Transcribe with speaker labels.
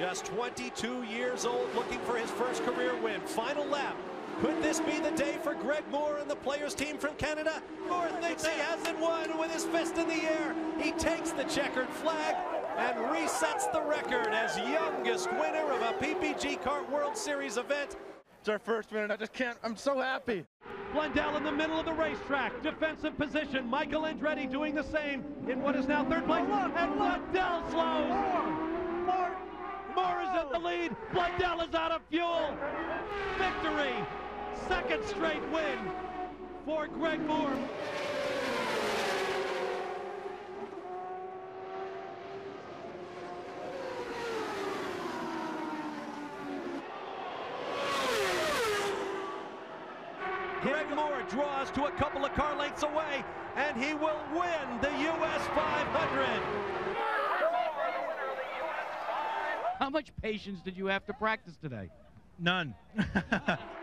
Speaker 1: Just 22 years old, looking for his first career win. Final lap. Could this be the day for Greg Moore and the Player's team from Canada? Moore thinks he hasn't won with his fist in the air. He takes the checkered flag and resets the record as youngest winner of a PPG CART World Series event.
Speaker 2: It's our first win, and I just can't. I'm so happy.
Speaker 3: Blundell in the middle of the racetrack, defensive position. Michael Andretti doing the same in what is now third place. And Blundell slows. Moore, Moore is in the lead. Blundell is out of fuel. Victory. Second straight win for Greg Moore. Greg Moore draws to a couple of car lengths away, and he will win the US 500.
Speaker 4: How much patience did you have to practice today?
Speaker 2: None.